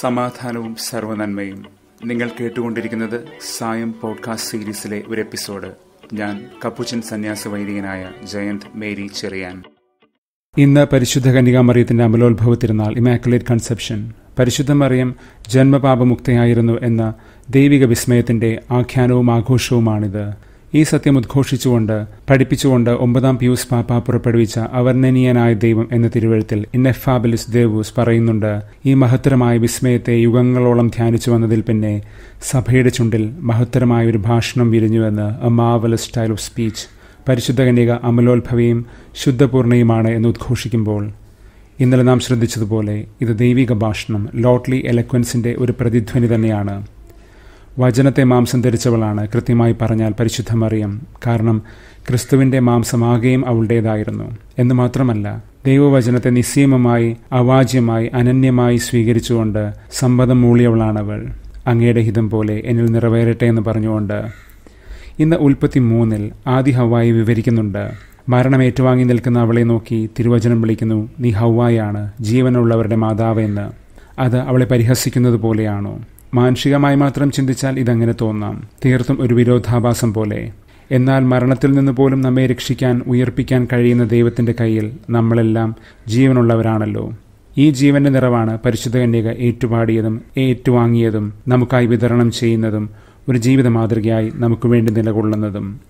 സമാധാനവും സർവനന്മയും നിങ്ങൾ കേട്ടുകൊണ്ടിരിക്കുന്നത് സായം പോഡ്കാസ്റ്റ് സീരീസിലെ ഒരു എപ്പിസോഡ്. ഞാൻ കപ്പുച്ചൻ സന്യാസ വൈദികനായ ജയന്ത് മേരി ചെറിയാൻ. ഇന്ന് പരിശുദ്ധ കന്യകാമറിയത്തിന്റെ അമലോത്ഭവ തിരുനാൾ ഇമാക്കുലേറ്റ് കൺസെപ്ഷൻ. പരിശുദ്ധ മറിയം ജന്മപാപമുക്തയായിരുന്നു എന്ന ദൈവിക വിസ്മയത്തിന്റെ ആഖ്യാനവും ആഘോഷവുമാണിത്. ഈ സത്യം ഉദ്ഘോഷിച്ചുകൊണ്ട് പഠിപ്പിച്ചുകൊണ്ട് ഒമ്പതാം പിയൂസ് പാപ്പ പുറപ്പെടുവിച്ച അവർണനീയനായ ദൈവം എന്ന തിരുവഴുത്തിൽ ഇന്നെഫാബിലിസ് ദേവൂസ് പറയുന്നുണ്ട് ഈ മഹത്തരമായ വിസ്മയത്തെ യുഗങ്ങളോളം ധ്യാനിച്ചു വന്നതിൽ പിന്നെ സഭയുടെ ചുണ്ടിൽ മഹത്തരമായ ഒരു ഭാഷണം വിരിഞ്ഞുവെന്ന് a marvellous style of speech പരിശുദ്ധ കന്യക അമലോത്ഭവയും ശുദ്ധപൂർണയുമാണ് എന്ന് ഉദ്ഘോഷിക്കുമ്പോൾ ഇന്നലെ നാം ശ്രദ്ധിച്ചതുപോലെ ഇത് ദൈവിക ഭാഷണം ലോട്ട്ലി എലക്വൻസിന്റെ ഒരു പ്രതിധ്വനി തന്നെയാണ്. വചനത്തെ മാംസം ധരിച്ചവളാണ് കൃത്യമായി പറഞ്ഞാൽ പരിശുദ്ധ മറിയം. കാരണം ക്രിസ്തുവിന്റെ മാംസമാകെയും അവളുടേതായിരുന്നു. എന്ന് മാത്രമല്ല ദൈവവചനത്തെ നിസ്സീമമായി അവാജ്യമായി അനന്യമായി സ്വീകരിച്ചുകൊണ്ട് സമ്മതം മൂളിയവളാണവൾ. അങ്ങയുടെ ഹിതം പോലെ എന്നിൽ നിറവേറട്ടെ എന്ന് പറഞ്ഞുകൊണ്ട് ഇന്ന് ഉൽപ്പത്തി മൂന്നിൽ ആദി ഹവായി വിവരിക്കുന്നുണ്ട്. മരണം ഏറ്റുവാങ്ങി നിൽക്കുന്ന അവളെ നോക്കി തിരുവചനം വിളിക്കുന്നു നീ ഹവായാണ് ജീവനുള്ളവരുടെ മാതാവ് എന്ന് അത് അവളെ പരിഹസിക്കുന്നത് പോലെയാണോ മാനുഷികമായി മാത്രം ചിന്തിച്ചാൽ ഇതങ്ങനെ തോന്നാം. തീർത്തും ഒരു വിരോധാഭാസം പോലെ. എന്നാൽ മരണത്തിൽ നിന്ന് പോലും നമ്മെ രക്ഷിക്കാൻ ഉയർപ്പിക്കാൻ കഴിയുന്ന ദൈവത്തിന്റെ കയ്യിൽ നമ്മളെല്ലാം ജീവനുള്ളവരാണല്ലോ. ഈ ജീവന്റെ നിറവാണ് പരിശുദ്ധ കന്യക ഏറ്റുപാടിയതും ഏറ്റുവാങ്ങിയതും നമുക്കായി വിതരണം ചെയ്യുന്നതും ഒരു ജീവിത മാതൃകയായി നമുക്ക് വേണ്ടി നിലകൊള്ളുന്നതും.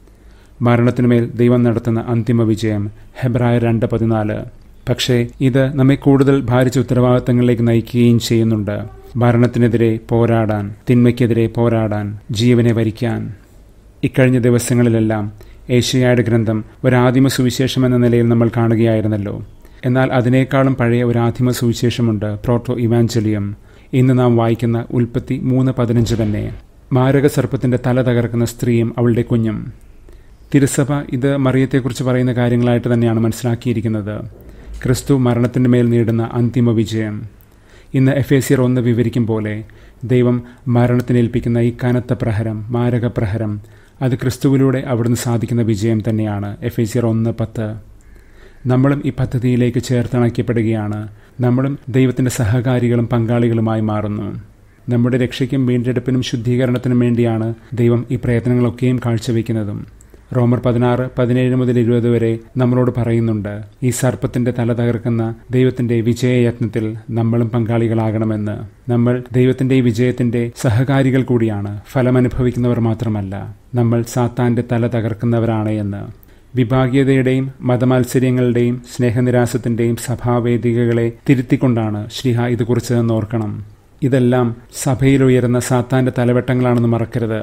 മരണത്തിനുമേൽ ദൈവം നടത്തുന്ന അന്തിമ വിജയം ഹെബ്രായ രണ്ട് പതിനാല്. പക്ഷേ ഇത് നമ്മെ കൂടുതൽ ഭാരിച്ച ഉത്തരവാദിത്തങ്ങളിലേക്ക് നയിക്കുകയും ചെയ്യുന്നുണ്ട്. ഭരണത്തിനെതിരെ പോരാടാൻ തിന്മയ്ക്കെതിരെ പോരാടാൻ ജീവനെ വരിക്കാൻ. ഇക്കഴിഞ്ഞ ദിവസങ്ങളിലെല്ലാം ഏഷ്യയുടെ ഗ്രന്ഥം ഒരാദിമ സുവിശേഷം എന്ന നിലയിൽ നമ്മൾ കാണുകയായിരുന്നല്ലോ. എന്നാൽ അതിനേക്കാളും പഴയ ഒരു ആദിമ സുവിശേഷമുണ്ട് പ്രോട്ടോ ഇവാഞ്ചലിയം. ഇന്ന് നാം വായിക്കുന്ന ഉൽപ്പത്തി മൂന്ന് പതിനഞ്ച് തന്നെ. മാരക സർപ്പത്തിന്റെ തല തകർക്കുന്ന സ്ത്രീയും അവളുടെ കുഞ്ഞും. തിരുസഭ ഇത് മറിയത്തെക്കുറിച്ച് പറയുന്ന കാര്യങ്ങളായിട്ട് തന്നെയാണ് മനസ്സിലാക്കിയിരിക്കുന്നത്. ക്രിസ്തു മരണത്തിന്റെ മേൽ നേടുന്ന അന്തിമ വിജയം. ഇന്ന് എഫ് എ സിയർ ഒന്ന് വിവരിക്കും പോലെ ദൈവം മരണത്തിനേൽപ്പിക്കുന്ന ഈ കനത്ത പ്രഹരം മാരക പ്രഹരം അത് ക്രിസ്തുവിലൂടെ അവിടുന്ന് സാധിക്കുന്ന വിജയം തന്നെയാണ്. എഫ് എ സിയർ ഒന്ന് പത്ത്. നമ്മളും ഈ പദ്ധതിയിലേക്ക് ചേർത്തിണക്കപ്പെടുകയാണ്. നമ്മളും ദൈവത്തിന്റെ സഹകാരികളും പങ്കാളികളുമായി മാറുന്നു. നമ്മുടെ രക്ഷയ്ക്കും വീണ്ടെടുപ്പിനും ശുദ്ധീകരണത്തിനും വേണ്ടിയാണ് ദൈവം ഈ പ്രയത്നങ്ങളൊക്കെയും കാഴ്ചവെക്കുന്നതും. റോമർ പതിനാറ് പതിനേഴ് മുതൽ ഇരുപത് വരെ നമ്മളോട് പറയുന്നുണ്ട് ഈ സർപ്പത്തിന്റെ തല തകർക്കുന്ന ദൈവത്തിന്റെ വിജയയത്നത്തിൽ നമ്മളും പങ്കാളികളാകണമെന്ന്. നമ്മൾ ദൈവത്തിന്റെ ഈ വിജയത്തിന്റെ സഹകാരികൾ കൂടിയാണ് ഫലമനുഭവിക്കുന്നവർ മാത്രമല്ല നമ്മൾ സാത്താന്റെ തല തകർക്കുന്നവരാണ് എന്ന്. വിഭാഗീയതയുടെയും മതമാത്സര്യങ്ങളുടെയും സ്നേഹനിരാസത്തിന്റെയും സഭാവേദികകളെ തിരുത്തിക്കൊണ്ടാണ് ശ്രീഹ ഇത് കുറിച്ചതെന്ന് ഓർക്കണം. ഇതെല്ലാം സഭയിലുയരുന്ന സാത്താന്റെ തലവെട്ടങ്ങളാണെന്ന് മറക്കരുത്.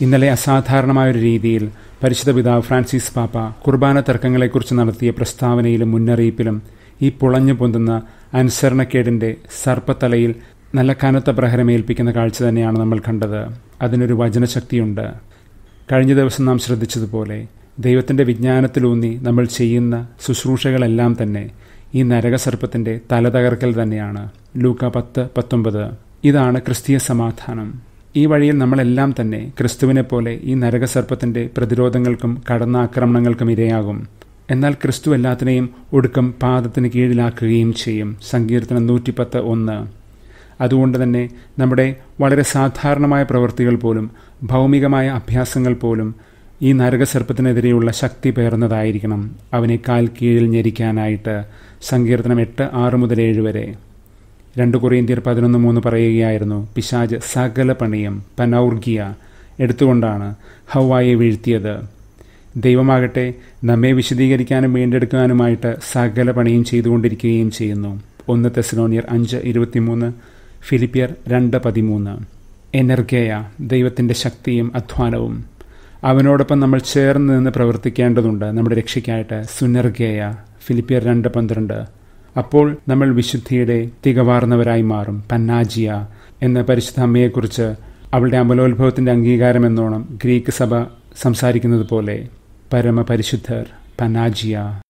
ഇന്നലെ അസാധാരണമായ ഒരു രീതിയിൽ പരിശുദ്ധ പിതാവ് ഫ്രാൻസിസ് പാപ്പ കുർബാന തർക്കങ്ങളെക്കുറിച്ച് നടത്തിയ പ്രസ്താവനയിലും മുന്നറിയിപ്പിലും ഈ പുളഞ്ഞു പൊന്തുന്ന അനുസരണക്കേടിന്റെ സർപ്പത്തലയിൽ നല്ല കനത്ത പ്രഹരമേൽപ്പിക്കുന്ന കാഴ്ച തന്നെയാണ് നമ്മൾ കണ്ടത്. അതിനൊരു വചനശക്തിയുണ്ട്. കഴിഞ്ഞ ദിവസം നാം ശ്രദ്ധിച്ചതുപോലെ ദൈവത്തിന്റെ വിജ്ഞാനത്തിലൂന്നി നമ്മൾ ചെയ്യുന്ന ശുശ്രൂഷകളെല്ലാം തന്നെ ഈ നരകസർപ്പത്തിന്റെ തല തകർക്കൽ തന്നെയാണ്. ലൂക്ക പത്ത് പത്തൊമ്പത്. ഇതാണ് ക്രിസ്തീയ സമാധാനം. ഈ വഴിയിൽ നമ്മളെല്ലാം തന്നെ ക്രിസ്തുവിനെ പോലെ ഈ നരകസർപ്പത്തിന്റെ പ്രതിരോധങ്ങൾക്കും കടന്നാക്രമണങ്ങൾക്കും ഇരയാകും. എന്നാൽ ക്രിസ്തു എല്ലാത്തിനെയും ഒടുക്കം പാദത്തിന് കീഴിലാക്കുകയും ചെയ്യും. സങ്കീർത്തനം നൂറ്റിപ്പത്ത് ഒന്ന്. അതുകൊണ്ട് തന്നെ നമ്മുടെ വളരെ സാധാരണമായ പ്രവൃത്തികൾ പോലും ഭൗമികമായ അഭ്യാസങ്ങൾ പോലും ഈ നരകസർപ്പത്തിനെതിരെയുള്ള ശക്തി പേർന്നതായിരിക്കണം അവനെ കാൽ കീഴിൽ ഞെരിക്കാനായിട്ട്. സങ്കീർത്തനം എട്ട് ആറ് മുതൽ ഏഴ് വരെ. രണ്ട് കൊറിയന്തിയർ പതിനൊന്ന് മൂന്ന് പറയുകയായിരുന്നു. പിശാജ് സകല പണിയും പനൗർഗിയ എടുത്തുകൊണ്ടാണ് ഹവായെ വീഴ്ത്തിയത്. ദൈവമാകട്ടെ നമ്മെ വിശദീകരിക്കാനും വീണ്ടെടുക്കാനുമായിട്ട് സകല പണിയും ചെയ്തുകൊണ്ടിരിക്കുകയും ചെയ്യുന്നു. ഒന്ന് തെസലോണിയർ അഞ്ച് ഇരുപത്തിമൂന്ന് ഫിലിപ്പിയർ രണ്ട് പതിമൂന്ന്. എനർഗേയ ദൈവത്തിന്റെ ശക്തിയും അധ്വാനവും. അവനോടൊപ്പം നമ്മൾ ചേർന്ന് നിന്ന് പ്രവർത്തിക്കേണ്ടതുണ്ട് നമ്മുടെ രക്ഷയ്ക്കായിട്ട്. സുനർഗേയ ഫിലിപ്പിയർ രണ്ട് പന്ത്രണ്ട്. അപ്പോൾ നമ്മൾ വിശുദ്ധിയുടെ തികവാർന്നവരായി മാറും. പന്നാജിയ എന്ന പരിശുദ്ധ അമ്മയെക്കുറിച്ച് അവളുടെ അമലോത്ഭവത്തിന്റെ അംഗീകാരം എന്നോണം ഗ്രീക്ക് സഭ സംസാരിക്കുന്നത് പോലെ പരമപരിശുദ്ധർ പന്നാജിയ.